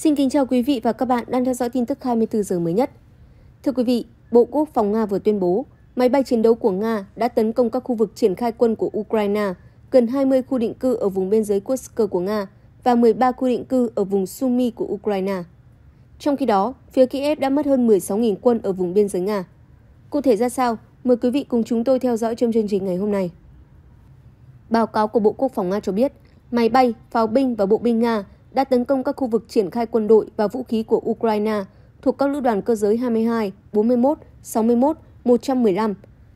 Xin kính chào quý vị và các bạn đang theo dõi tin tức 24 giờ mới nhất. Thưa quý vị, Bộ Quốc phòng Nga vừa tuyên bố máy bay chiến đấu của Nga đã tấn công các khu vực triển khai quân của Ukraine, gần 20 khu định cư ở vùng biên giới Kursk của Nga và 13 khu định cư ở vùng Sumy của Ukraine. Trong khi đó, phía Kiev đã mất hơn 16.000 quân ở vùng biên giới Nga. Cụ thể ra sao? Mời quý vị cùng chúng tôi theo dõi trong chương trình ngày hôm nay. Báo cáo của Bộ Quốc phòng Nga cho biết, máy bay, pháo binh và bộ binh Nga đã tấn công các khu vực triển khai quân đội và vũ khí của Ukraine thuộc các lữ đoàn cơ giới 22, 41, 61, 115,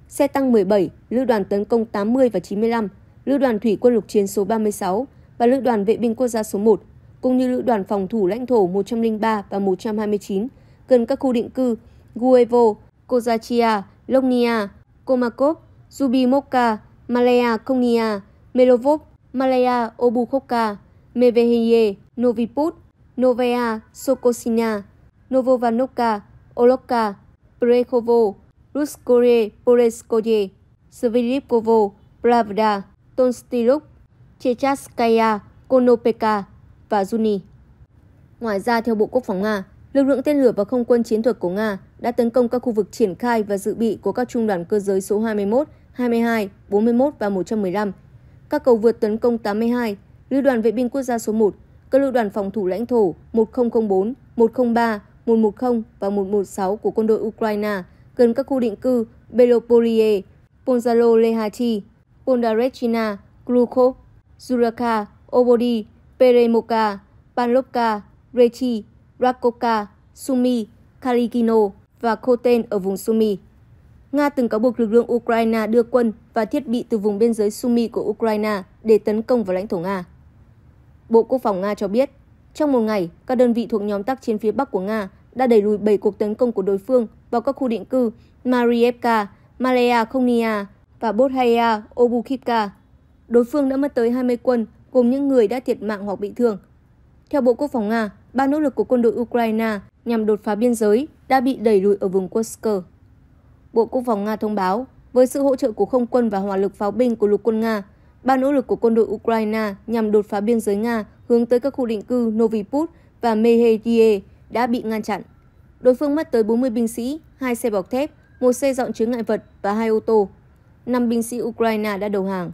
xe tăng 17, lữ đoàn tấn công 80 và 95, lữ đoàn thủy quân lục chiến số 36 và lữ đoàn vệ binh quốc gia số 1, cũng như lữ đoàn phòng thủ lãnh thổ 103 và 129 gần các khu định cư Guevo, Kozachia, Lognia, Komakov, Zubimoka, Malaya Konya, Melovov, Malaya Obukhovka, Meveheye, Noviput, Novaya Sokosina, Novovanovka, Olokka, Prekhovo, Ruskore Poreskoye, Svilivkovo, Pravda, Tonstiluk, Chechaskaya, Konopeka và Zuni. Ngoài ra, theo Bộ Quốc phòng Nga, lực lượng tên lửa và không quân chiến thuật của Nga đã tấn công các khu vực triển khai và dự bị của các trung đoàn cơ giới số 21, 22, 41 và 115, các cầu vượt tấn công 82, lữ đoàn vệ binh quốc gia số 1, các lữ đoàn phòng thủ lãnh thổ 1004, 103, 110 và 116 của quân đội Ukraine gần các khu định cư Belopolie, Ponzalo Lehachi, Pondarechina, Glukov, Zuraka, Obodi, Peremoka, Panlovka, Rechi, rakoka, Sumi, kalikino và Khoten ở vùng Sumi. Nga từng cáo buộc lực lượng Ukraine đưa quân và thiết bị từ vùng biên giới Sumi của Ukraine để tấn công vào lãnh thổ Nga. Bộ Quốc phòng Nga cho biết, trong một ngày, các đơn vị thuộc nhóm tác chiến phía Bắc của Nga đã đẩy lùi 7 cuộc tấn công của đối phương vào các khu định cư Marievka, Malaya Konya và Bodhaya Obukhivka. Đối phương đã mất tới 20 quân, gồm những người đã thiệt mạng hoặc bị thương. Theo Bộ Quốc phòng Nga, ba nỗ lực của quân đội Ukraine nhằm đột phá biên giới đã bị đẩy lùi ở vùng Kursk. Bộ Quốc phòng Nga thông báo, với sự hỗ trợ của không quân và hỏa lực pháo binh của lục quân Nga, ba nỗ lực của quân đội Ukraine nhằm đột phá biên giới Nga hướng tới các khu định cư Noviput và Mehedie đã bị ngăn chặn. Đối phương mất tới 40 binh sĩ, hai xe bọc thép, một xe dọn chứa ngại vật và hai ô tô. Năm binh sĩ Ukraine đã đầu hàng.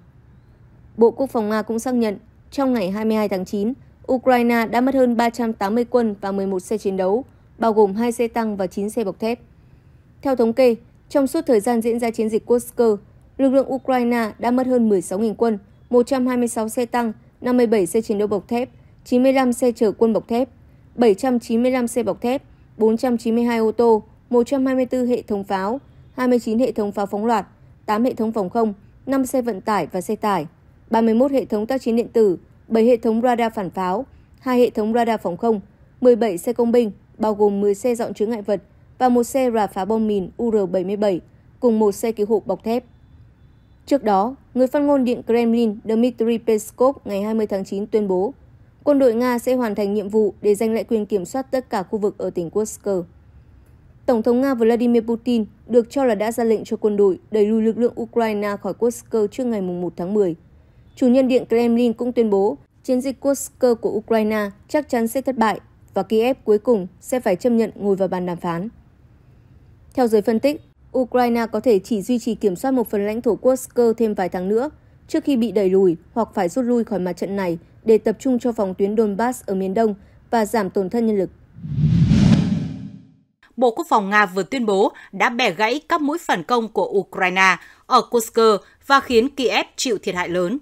Bộ Quốc phòng Nga cũng xác nhận, trong ngày 22 tháng 9, Ukraine đã mất hơn 380 quân và 11 xe chiến đấu, bao gồm hai xe tăng và 9 xe bọc thép. Theo thống kê, trong suốt thời gian diễn ra chiến dịch Kursk, lực lượng Ukraine đã mất hơn 16.000 quân, 126 xe tăng, 57 xe chiến đấu bọc thép, 95 xe chở quân bọc thép, 795 xe bọc thép, 492 ô tô, 124 hệ thống pháo, 29 hệ thống pháo phóng loạt, 8 hệ thống phòng không, 5 xe vận tải và xe tải, 31 hệ thống tác chiến điện tử, 7 hệ thống radar phản pháo, 2 hệ thống radar phòng không, 17 xe công binh, bao gồm 10 xe dọn chứa ngại vật và một xe rà phá bom mìn UR-77 cùng một xe cứu hộ bọc thép. Trước đó, người phát ngôn Điện Kremlin Dmitry Peskov ngày 20 tháng 9 tuyên bố quân đội Nga sẽ hoàn thành nhiệm vụ để giành lại quyền kiểm soát tất cả khu vực ở tỉnh Kursk. Tổng thống Nga Vladimir Putin được cho là đã ra lệnh cho quân đội đẩy lùi lực lượng Ukraine khỏi Kursk trước ngày 1 tháng 10. Chủ nhân Điện Kremlin cũng tuyên bố chiến dịch Kursk của Ukraine chắc chắn sẽ thất bại và Kiev cuối cùng sẽ phải chấp nhận ngồi vào bàn đàm phán. Theo giới phân tích, Ukraine có thể chỉ duy trì kiểm soát một phần lãnh thổ Kursk thêm vài tháng nữa, trước khi bị đẩy lùi hoặc phải rút lui khỏi mặt trận này để tập trung cho phòng tuyến Donbass ở miền đông và giảm tổn thất nhân lực. Bộ Quốc phòng Nga vừa tuyên bố đã bẻ gãy các mũi phản công của Ukraine ở Kursk và khiến Kiev chịu thiệt hại lớn.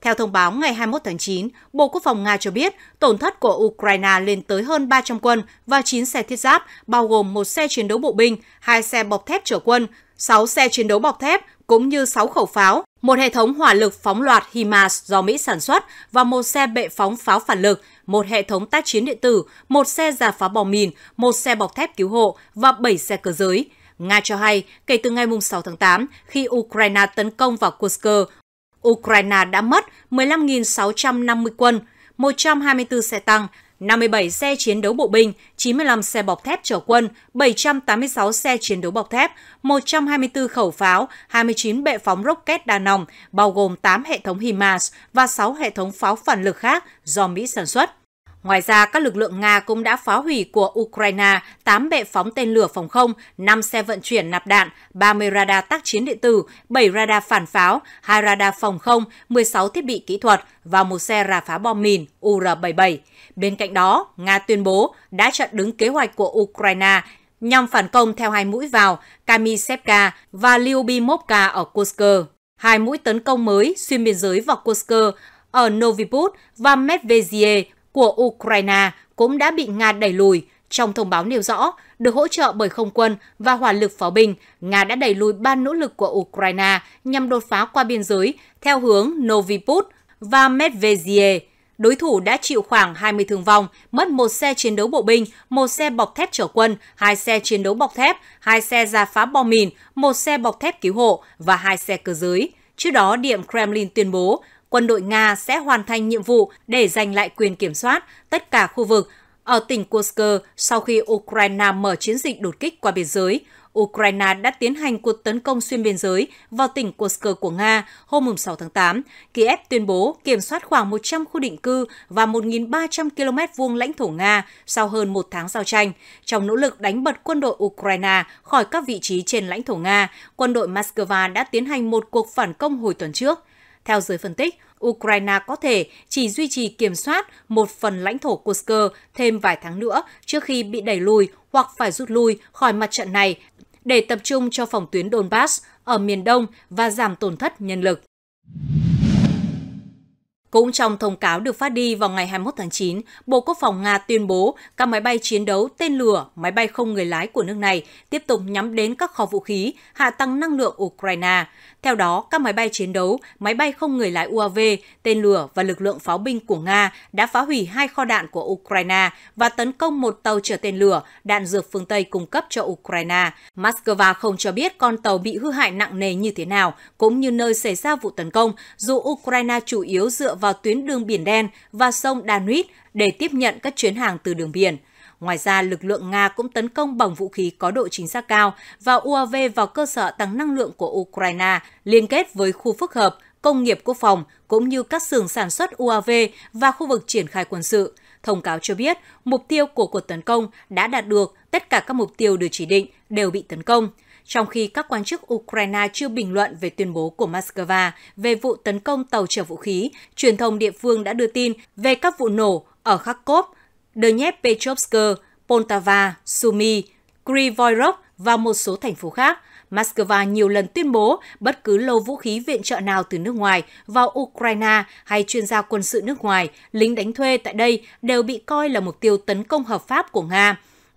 Theo thông báo ngày 21 tháng 9, Bộ Quốc phòng Nga cho biết tổn thất của Ukraine lên tới hơn 300 quân và 9 xe thiết giáp, bao gồm một xe chiến đấu bộ binh, hai xe bọc thép chở quân, 6 xe chiến đấu bọc thép, cũng như 6 khẩu pháo, một hệ thống hỏa lực phóng loạt HIMARS do Mỹ sản xuất và một xe bệ phóng pháo phản lực, một hệ thống tác chiến điện tử, một xe giả phá bom mìn, một xe bọc thép cứu hộ và 7 xe cơ giới. Nga cho hay, kể từ ngày 6 tháng 8, khi Ukraine tấn công vào Kursk, Ukraine đã mất 15.650 quân, 124 xe tăng, 57 xe chiến đấu bộ binh, 95 xe bọc thép chở quân, 786 xe chiến đấu bọc thép, 124 khẩu pháo, 29 bệ phóng rocket đa nòng, bao gồm 8 hệ thống HIMARS và 6 hệ thống pháo phản lực khác do Mỹ sản xuất. Ngoài ra, các lực lượng Nga cũng đã phá hủy của Ukraine 8 bệ phóng tên lửa phòng không, 5 xe vận chuyển nạp đạn, 30 radar tác chiến điện tử, 7 radar phản pháo, 2 radar phòng không, 16 thiết bị kỹ thuật và một xe rà phá bom mìn UR-77. Bên cạnh đó, Nga tuyên bố đã chặn đứng kế hoạch của Ukraine nhằm phản công theo hai mũi vào Kamisevka và Lyubimovka ở Kursk. Hai mũi tấn công mới xuyên biên giới vào Kursk ở Noviput và medvezie của Ukraine cũng đã bị Nga đẩy lùi. Trong thông báo nêu rõ, được hỗ trợ bởi không quân và hỏa lực pháo binh, Nga đã đẩy lùi ba nỗ lực của Ukraine nhằm đột phá qua biên giới theo hướng Noviput và Medvedzie. Đối thủ đã chịu khoảng 20 thương vong, mất một xe chiến đấu bộ binh, một xe bọc thép chở quân, hai xe chiến đấu bọc thép, hai xe giả phá bom mìn, một xe bọc thép cứu hộ và hai xe cơ giới. Trước đó, Điện Kremlin tuyên bố quân đội Nga sẽ hoàn thành nhiệm vụ để giành lại quyền kiểm soát tất cả khu vực ở tỉnh Kursk sau khi Ukraine mở chiến dịch đột kích qua biên giới. Ukraine đã tiến hành cuộc tấn công xuyên biên giới vào tỉnh Kursk của Nga hôm 6 tháng 8. Kiev tuyên bố kiểm soát khoảng 100 khu định cư và 1.300 km vuông lãnh thổ Nga sau hơn một tháng giao tranh. Trong nỗ lực đánh bật quân đội Ukraine khỏi các vị trí trên lãnh thổ Nga, quân đội Moscow đã tiến hành một cuộc phản công hồi tuần trước. Theo giới phân tích, Ukraine có thể chỉ duy trì kiểm soát một phần lãnh thổ Kursk thêm vài tháng nữa trước khi bị đẩy lùi hoặc phải rút lui khỏi mặt trận này để tập trung cho phòng tuyến Donbass ở miền Đông và giảm tổn thất nhân lực. Cũng trong thông cáo được phát đi vào ngày 21 tháng 9, Bộ Quốc phòng Nga tuyên bố các máy bay chiến đấu tên lửa, máy bay không người lái của nước này tiếp tục nhắm đến các kho vũ khí, hạ tăng năng lượng Ukraine. Theo đó, các máy bay chiến đấu, máy bay không người lái UAV, tên lửa và lực lượng pháo binh của Nga đã phá hủy hai kho đạn của Ukraine và tấn công một tàu chở tên lửa, đạn dược phương Tây cung cấp cho Ukraine. Moscow không cho biết con tàu bị hư hại nặng nề như thế nào, cũng như nơi xảy ra vụ tấn công, dù Ukraine chủ yếu dựa vào tuyến đường Biển Đen và sông Danube để tiếp nhận các chuyến hàng từ đường biển. Ngoài ra, lực lượng Nga cũng tấn công bằng vũ khí có độ chính xác cao và UAV vào cơ sở tăng năng lượng của Ukraine liên kết với khu phức hợp, công nghiệp quốc phòng cũng như các xưởng sản xuất UAV và khu vực triển khai quân sự. Thông cáo cho biết, mục tiêu của cuộc tấn công đã đạt được, tất cả các mục tiêu được chỉ định đều bị tấn công trong khi các quan chức Ukraine chưa bình luận về tuyên bố của Moscow về vụ tấn công tàu chở vũ khí, truyền thông địa phương đã đưa tin về các vụ nổ ở Kharkov, Dnepropetrovsk, Poltava, Sumy, Krivoyrov và một số thành phố khác. Moscow nhiều lần tuyên bố bất cứ lô vũ khí viện trợ nào từ nước ngoài vào Ukraine hay chuyên gia quân sự nước ngoài, lính đánh thuê tại đây đều bị coi là mục tiêu tấn công hợp pháp của Nga.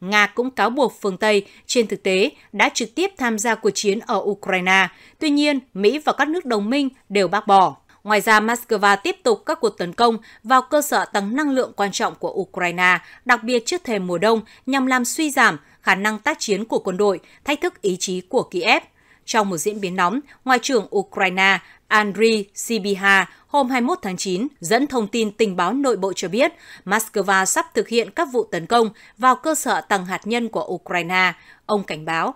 Nga cũng cáo buộc phương Tây trên thực tế đã trực tiếp tham gia cuộc chiến ở Ukraine. Tuy nhiên, Mỹ và các nước đồng minh đều bác bỏ. Ngoài ra, Moscow tiếp tục các cuộc tấn công vào cơ sở tăng năng lượng quan trọng của Ukraine, đặc biệt trước thềm mùa đông, nhằm làm suy giảm khả năng tác chiến của quân đội, thách thức ý chí của Kiev. Trong một diễn biến nóng, Ngoại trưởng Ukraine Andriy Sibiha hôm 21 tháng 9 dẫn thông tin tình báo nội bộ cho biết Moscow sắp thực hiện các vụ tấn công vào cơ sở tầng hạt nhân của Ukraine. Ông cảnh báo,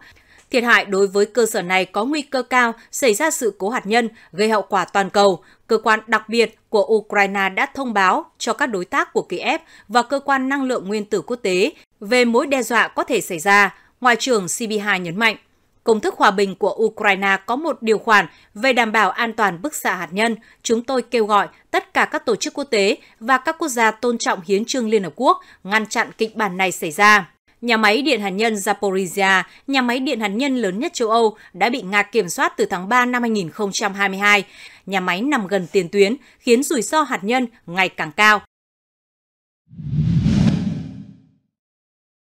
thiệt hại đối với cơ sở này có nguy cơ cao xảy ra sự cố hạt nhân gây hậu quả toàn cầu. Cơ quan đặc biệt của Ukraine đã thông báo cho các đối tác của Kiev và cơ quan năng lượng nguyên tử quốc tế về mối đe dọa có thể xảy ra. Ngoại trưởng CB2 nhấn mạnh, Công thức hòa bình của Ukraine có một điều khoản về đảm bảo an toàn bức xạ hạt nhân. Chúng tôi kêu gọi tất cả các tổ chức quốc tế và các quốc gia tôn trọng hiến trương Liên Hợp Quốc ngăn chặn kịch bản này xảy ra. Nhà máy điện hạt nhân Zaporizhia, nhà máy điện hạt nhân lớn nhất châu Âu, đã bị Nga kiểm soát từ tháng 3 năm 2022. Nhà máy nằm gần tiền tuyến, khiến rủi ro hạt nhân ngày càng cao.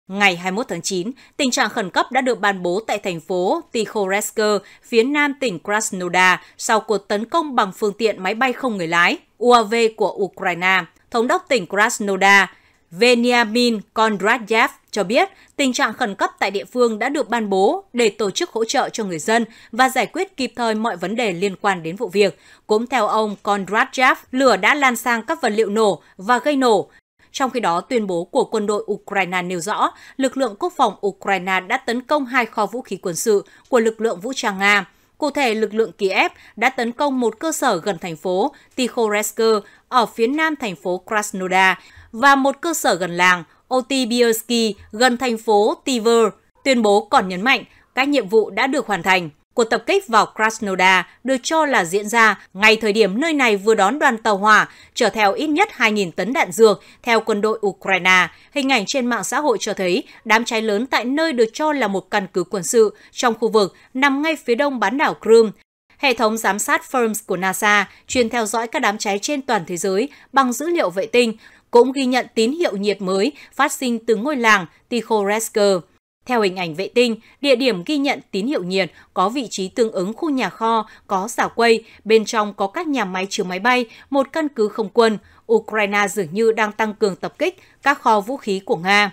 Ngày 21 tháng 9, tình trạng khẩn cấp đã được ban bố tại thành phố Tikhoretsk, phía nam tỉnh Krasnodar, sau cuộc tấn công bằng phương tiện máy bay không người lái, UAV của Ukraine. Thống đốc tỉnh Krasnodar, Veniamin Kondratyev cho biết tình trạng khẩn cấp tại địa phương đã được ban bố để tổ chức hỗ trợ cho người dân và giải quyết kịp thời mọi vấn đề liên quan đến vụ việc. Cũng theo ông Kondratyev, lửa đã lan sang các vật liệu nổ và gây nổ, trong khi đó, tuyên bố của quân đội Ukraine nêu rõ, lực lượng quốc phòng Ukraine đã tấn công hai kho vũ khí quân sự của lực lượng vũ trang Nga. Cụ thể, lực lượng Kiev đã tấn công một cơ sở gần thành phố Tikhoretsk ở phía nam thành phố Krasnodar và một cơ sở gần làng Otibirsky gần thành phố Tiver Tuyên bố còn nhấn mạnh các nhiệm vụ đã được hoàn thành. Cuộc tập kích vào Krasnodar được cho là diễn ra ngay thời điểm nơi này vừa đón đoàn tàu hỏa chở theo ít nhất 2.000 tấn đạn dược, theo quân đội Ukraine. Hình ảnh trên mạng xã hội cho thấy đám cháy lớn tại nơi được cho là một căn cứ quân sự trong khu vực nằm ngay phía đông bán đảo Crimea. Hệ thống giám sát FIRMS của NASA chuyên theo dõi các đám cháy trên toàn thế giới bằng dữ liệu vệ tinh, cũng ghi nhận tín hiệu nhiệt mới phát sinh từ ngôi làng Tikhoresker. Theo hình ảnh vệ tinh, địa điểm ghi nhận tín hiệu nhiệt có vị trí tương ứng khu nhà kho, có xảo quay, bên trong có các nhà máy chứa máy bay, một căn cứ không quân. Ukraine dường như đang tăng cường tập kích các kho vũ khí của Nga.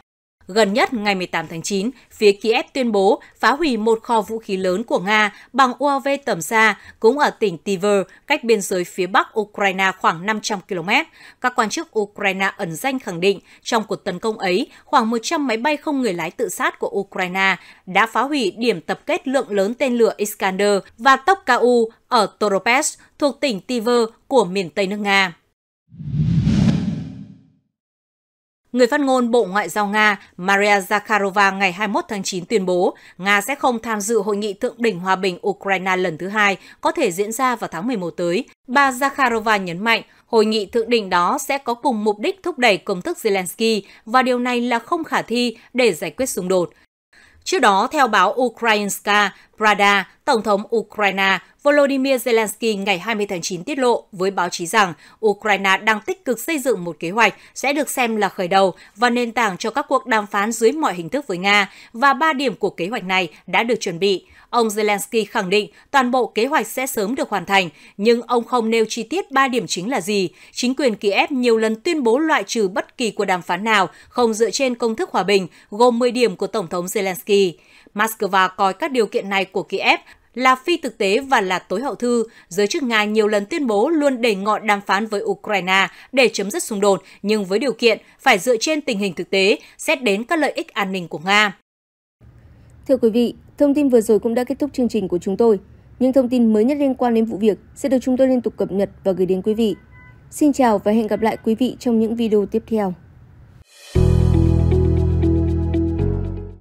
Gần nhất, ngày 18 tháng 9, phía Kiev tuyên bố phá hủy một kho vũ khí lớn của Nga bằng UAV tầm xa, cũng ở tỉnh Tiver, cách biên giới phía bắc Ukraine khoảng 500 km. Các quan chức Ukraine ẩn danh khẳng định trong cuộc tấn công ấy, khoảng 100 máy bay không người lái tự sát của Ukraine đã phá hủy điểm tập kết lượng lớn tên lửa Iskander và Tokau ở Toropets thuộc tỉnh Tiver của miền Tây nước Nga. Người phát ngôn Bộ Ngoại giao Nga Maria Zakharova ngày 21 tháng 9 tuyên bố Nga sẽ không tham dự hội nghị thượng đỉnh hòa bình Ukraine lần thứ hai có thể diễn ra vào tháng 11 tới. Bà Zakharova nhấn mạnh hội nghị thượng đỉnh đó sẽ có cùng mục đích thúc đẩy công thức Zelensky và điều này là không khả thi để giải quyết xung đột. Trước đó, theo báo Ukrainska Prada, Tổng thống Ukraine Volodymyr Zelensky ngày 20 tháng 9 tiết lộ với báo chí rằng Ukraine đang tích cực xây dựng một kế hoạch sẽ được xem là khởi đầu và nền tảng cho các cuộc đàm phán dưới mọi hình thức với Nga và ba điểm của kế hoạch này đã được chuẩn bị. Ông Zelensky khẳng định toàn bộ kế hoạch sẽ sớm được hoàn thành, nhưng ông không nêu chi tiết ba điểm chính là gì. Chính quyền Kiev nhiều lần tuyên bố loại trừ bất kỳ cuộc đàm phán nào không dựa trên công thức hòa bình, gồm 10 điểm của Tổng thống Zelensky. Moscow coi các điều kiện này của Kiev là phi thực tế và là tối hậu thư. Giới chức Nga nhiều lần tuyên bố luôn đẩy ngọn đàm phán với Ukraine để chấm dứt xung đột, nhưng với điều kiện phải dựa trên tình hình thực tế, xét đến các lợi ích an ninh của Nga. Thưa quý vị, thông tin vừa rồi cũng đã kết thúc chương trình của chúng tôi. Những thông tin mới nhất liên quan đến vụ việc sẽ được chúng tôi liên tục cập nhật và gửi đến quý vị. Xin chào và hẹn gặp lại quý vị trong những video tiếp theo.